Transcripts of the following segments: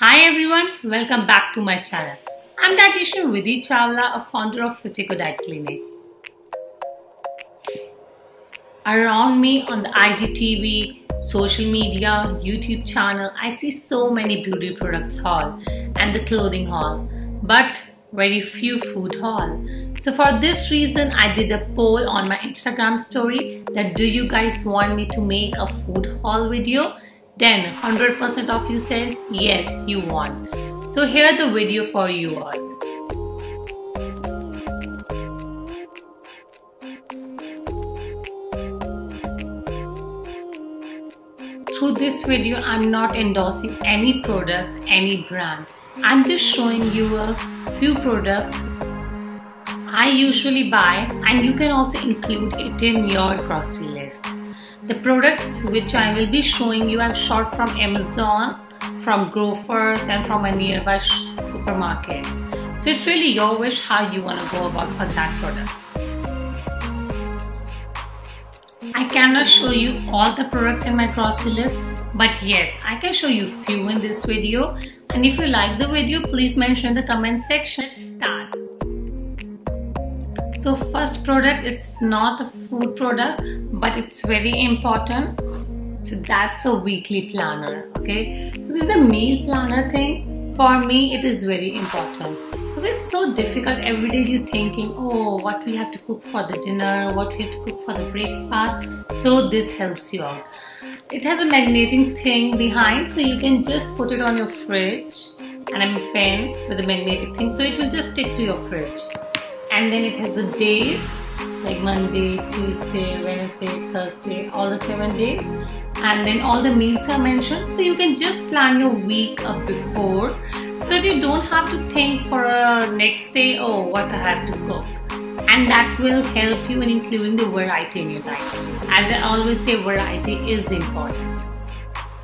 Hi everyone, welcome back to my channel. I'm dietitian Vidhi Chawla, a founder of Fisico Diet Clinic. Around me on the IGTV, social media, YouTube channel, I see so many beauty products haul and the clothing haul, but very few food haul. So for this reason, I did a poll on my Instagram story that do you guys want me to make a food haul video? Then 100% of you said yes, you want. So here the video for you all. Through this video, I'm not endorsing any product, any brand. I'm just showing you a few products I usually buy and you can also include it in your grocery list. The products which I will be showing you I've shot from Amazon, from Grofers and from a nearby supermarket. So it's really your wish how you want to go about for that product. I cannot show you all the products in my grocery list but yes, I can show you few in this video and if you like the video please mention in the comment section. Let's start. So first product it's not a food product but it's very important. So that's a weekly planner. Okay. So this is a meal planner thing. For me it is very important. Because it's so difficult every day you're thinking, oh what we have to cook for the dinner, what we have to cook for the breakfast. So this helps you out. It has a magnetic thing behind so you can just put it on your fridge and I'm a pen with a magnetic thing so it will just stick to your fridge and then it has the days like Monday, Tuesday, Wednesday, Thursday, all the seven days. And then all the meals are mentioned. So you can just plan your week up before so you don't have to think for a next day oh what I have to cook. And that will help you in including the variety in your diet. As I always say variety is important.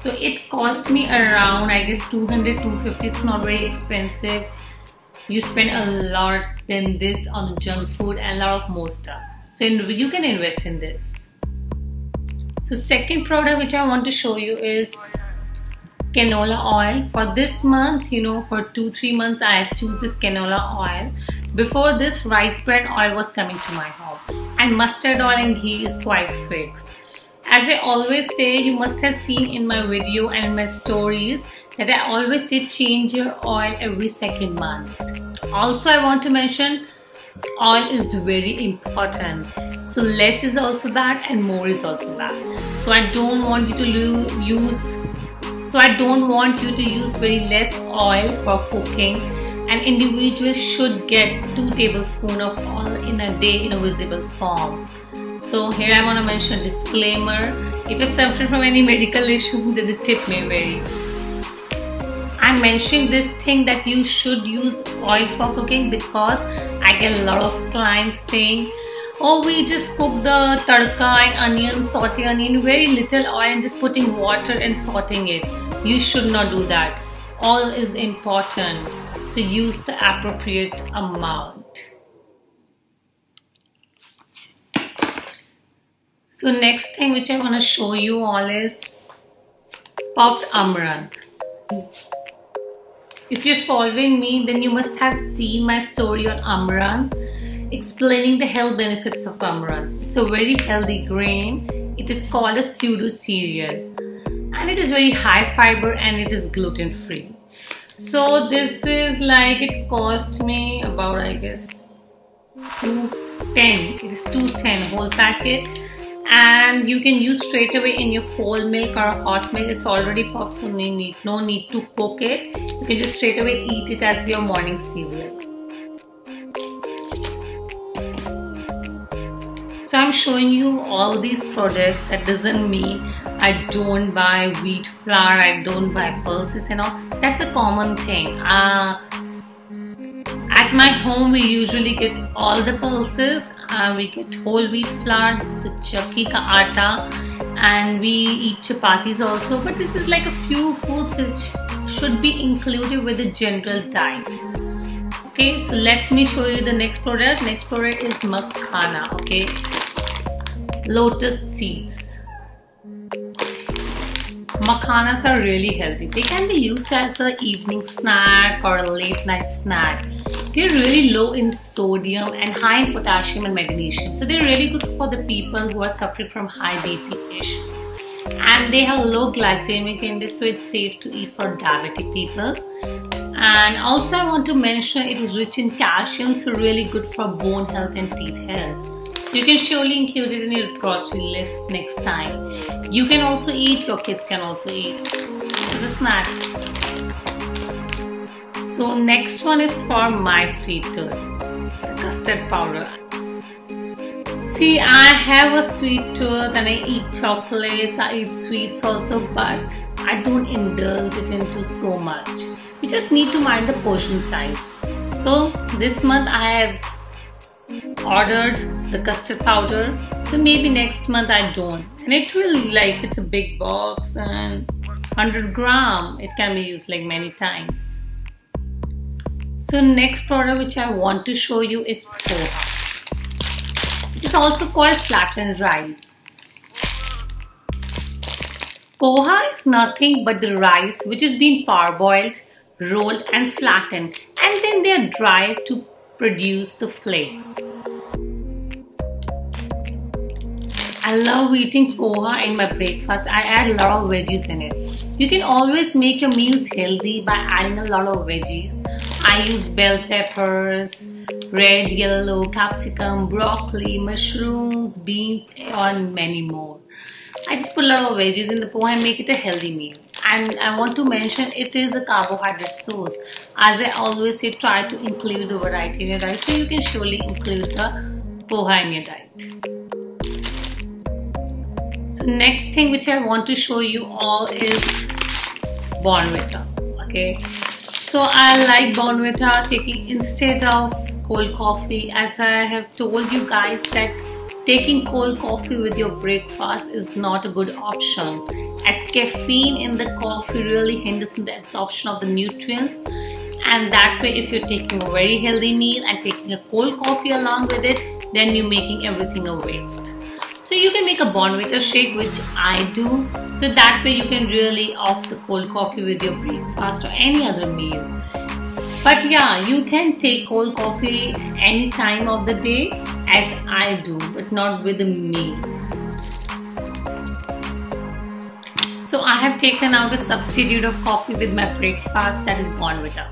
So it cost me around I guess 200 250 it's not very expensive. You spend a lot than this on the junk food and a lot of more stuff. So you can invest in this. So second product which I want to show you is canola oil. For this month, you know, for two, three months I have choose this canola oil. Before this, rice bran oil was coming to my home. And mustard oil and ghee is quite fixed. As I always say, you must have seen in my video and my stories that I always say change your oil every second month also I want to mention oil is very important. So less is also bad and more is also bad. So I don't want you to use so I don't want you to use very less oil for cooking. And individuals should get 2 tablespoons of oil in a day in a visible form. So here I want to mention disclaimer. If you're suffering from any medical issue then the tip may vary I'm mentioning this thing that you should use oil for cooking because I get a lot of clients saying oh we just cook the tadka and onion saute onion very little oil and just putting water and sauteing it. You should not do that. Oil is important. So use the appropriate amount. So next thing which I want to show you all is puffed amaranth if you're following me, then you must have seen my story on amaranth explaining the health benefits of amaranth. It's a very healthy grain. It is called a pseudo cereal and it is very high fiber and it is gluten free. So this is like it cost me about I guess 210. It is 210 whole packet and you can use straight away in your cold milk or hot milk. It's already puffed so no need, no need to cook it. You can just straight away eat it as your morning cereal. So I'm showing you all these products. That doesn't mean I don't buy wheat flour I don't buy pulses and all. That's a common thing. Uh, at my home we usually get all the pulses uh, we get whole wheat flour, the chakki ka atta and we eat chapatis also but this is like a few foods which should be included with the general diet. Okay, so let me show you the next product. Next product is makhana, okay. Lotus seeds. Makhanas are really healthy. They can be used as an evening snack or a late night snack. They're really low in sodium and high in potassium and magnesium. So they're really good for the people who are suffering from high BP issues. And they have low glycemic index, so it's safe to eat for diabetic people. And also I want to mention it is rich in calcium, so really good for bone health and teeth health. You can surely include it in your grocery list next time. You can also eat, your kids can also eat. It's a snack. So next one is for my sweet tooth, the custard powder. See, I have a sweet tooth and I eat chocolates, I eat sweets also, but I don't indulge it into so much. You just need to mind the portion size. So this month I have ordered the custard powder so maybe next month I don't and it will like it's a big box and 100 gram it can be used like many times so next product which I want to show you is poha it is also called flattened rice poha is nothing but the rice which is being parboiled rolled and flattened and then they are dried to produce the flakes I love eating poha in my breakfast. I add a lot of veggies in it. You can always make your meals healthy by adding a lot of veggies. I use bell peppers, red, yellow, capsicum, broccoli, mushrooms, beans, and many more. I just put a lot of veggies in the poha and make it a healthy meal. And I want to mention it is a carbohydrate source. As I always say, try to include a variety in your diet. So you can surely include the poha in your diet So next thing which I want to show you all is Bournvita. Okay, so I like Bournvita taking instead of cold coffee as I have told you guys that taking cold coffee with your breakfast is not a good option as caffeine in the coffee really hinders the absorption of the nutrients. And that way if you're taking a very healthy meal and taking a cold coffee along with it then you're making everything a waste so you can make a Bournvita shake which I do. So that way you can really off the cold coffee with your breakfast or any other meal. But yeah, you can take cold coffee any time of the day as I do, but not with the meals. So I have taken out a substitute of coffee with my breakfast that is Bournvita.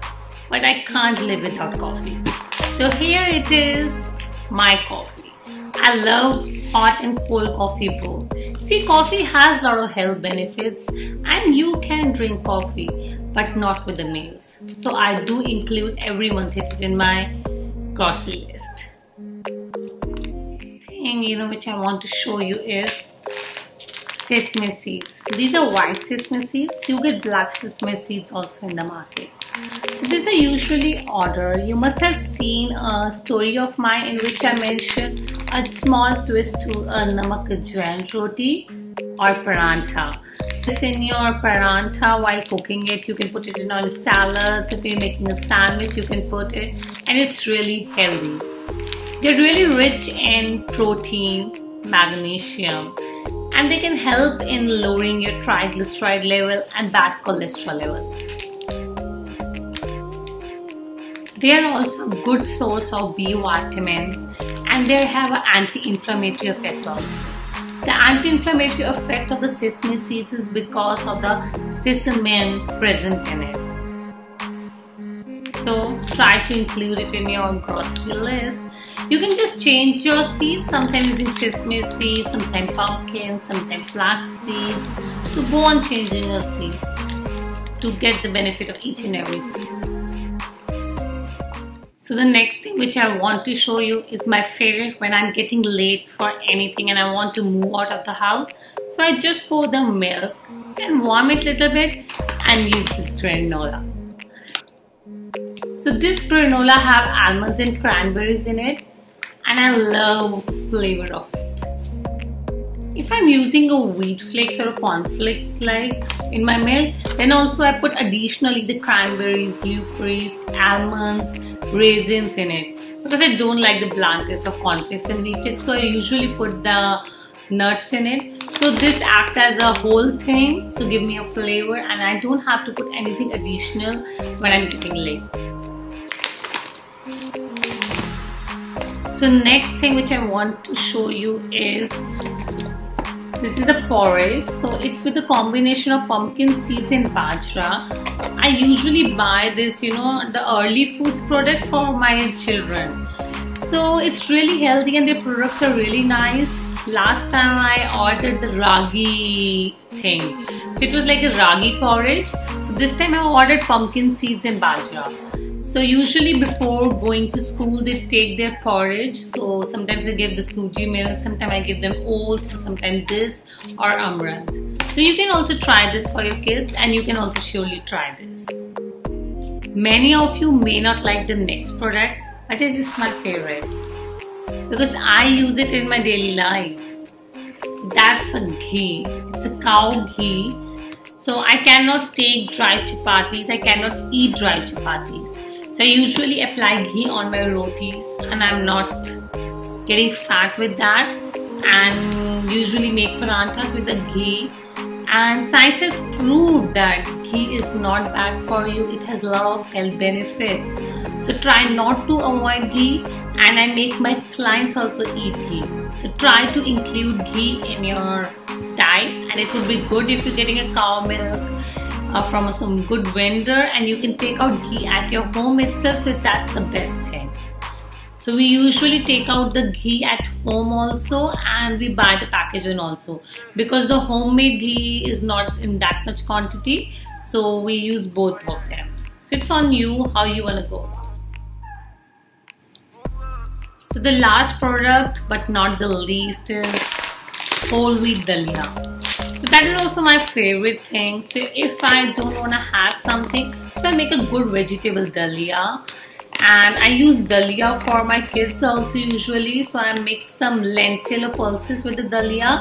But I can't live without coffee. So here it is, my coffee. I love hot and cold coffee bowl. See, coffee has a lot of health benefits and you can drink coffee but not with the meals. So I do include every month it in my grocery list. Thing you know which I want to show you is sesame seeds. These are white sesame seeds. You get black sesame seeds also in the market. So these are usually ordered. You must have seen a story of mine in which I mentioned a small twist to a namak ajwain roti or parantha. This in your parantha while cooking it. You can put it in on salads. If you're making a sandwich, you can put it, and it's really healthy. They're really rich in protein, magnesium, and they can help in lowering your triglyceride level and bad cholesterol level. They are also good source of B vitamins and they have an anti-inflammatory effect also. The anti-inflammatory effect of the sesame seeds is because of the sesamin present in it. So try to include it in your grocery list. You can just change your seeds, sometimes using sesame seeds, sometimes pumpkin, sometimes flax seeds. So go on changing your seeds to get the benefit of each and every seed. So the next thing which I want to show you is my favorite when I'm getting late for anything and I want to move out of the house. So I just pour the milk and warm it a little bit and use this granola. So this granola have almonds and cranberries in it and I love the flavor of it. If I'm using a wheat flakes or a cornflakes like in my milk, then also I put additionally the cranberries, blueberries, almonds, raisins in it. Because I don't like the bland taste of cornflakes and wheat flakes so I usually put the nuts in it. So this act as a whole thing so give me a flavor and I don't have to put anything additional when I'm getting late. So next thing which I want to show you is this is a porridge so it's with a combination of pumpkin seeds and bajra I usually buy this you know the early foods product for my children so it's really healthy and the products are really nice last time I ordered the ragi thing. So it was like a ragi porridge. So this time I ordered pumpkin seeds and bajra. So usually before going to school they take their porridge. So sometimes I give the suji milk, sometimes I give them oats, so sometimes this or amaranth. So you can also try this for your kids and you can also surely try this. Many of you may not like the next product, but it is my favorite because I use it in my daily life. That's a ghee. It's a cow ghee. So I cannot take dry chapatis. I cannot eat dry chapatis. So I usually apply ghee on my rotis and I'm not getting fat with that. And usually make paranthas with the ghee. And science has proved that ghee is not bad for you. It has a lot of health benefits. So try not to avoid ghee. And I make my clients also eat ghee. So try to include ghee in your diet. And it would be good if you're getting a cow milk uh, from some good vendor and you can take out ghee at your home itself so that's the best thing. So we usually take out the ghee at home also and we buy the packaging also because the homemade ghee is not in that much quantity so we use both of them. So it's on you how you want to go. So the last product but not the least is whole wheat dalia. That is also my favorite thing. So if I don't want to have something, so I make a good vegetable dalia and I use dalia for my kids also usually. So I make some lentil pulses with the dalia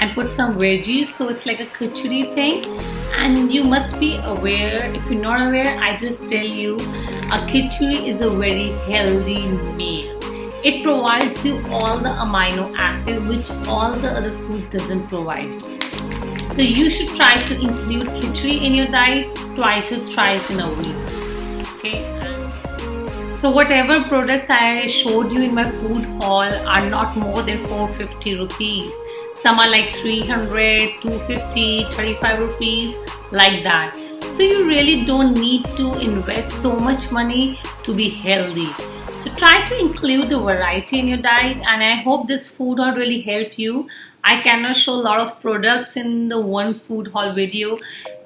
and put some veggies. So it's like a khichdi thing. And you must be aware if you're not aware I just tell you a khichdi is a very healthy meal. It provides you all the amino acid which all the other food doesn't provide. So you should try to include khichdi in your diet twice or thrice in a week. Okay. So whatever products I showed you in my food haul are not more than 450 rupees. Some are like 300, 250, 35 rupees, like that. So you really don't need to invest so much money to be healthy. So try to include the variety in your diet and I hope this food haul really help you. I cannot show a lot of products in the one food haul video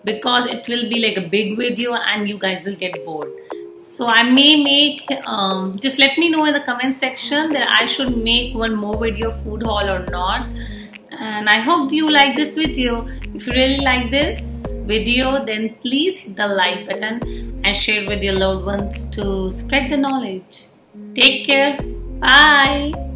because it will be like a big video and you guys will get bored. So I may make, um, just let me know in the comment section that I should make one more video food haul or not. And I hope you like this video. If you really like this video then please hit the like button and share with your loved ones to spread the knowledge. Take care. Bye.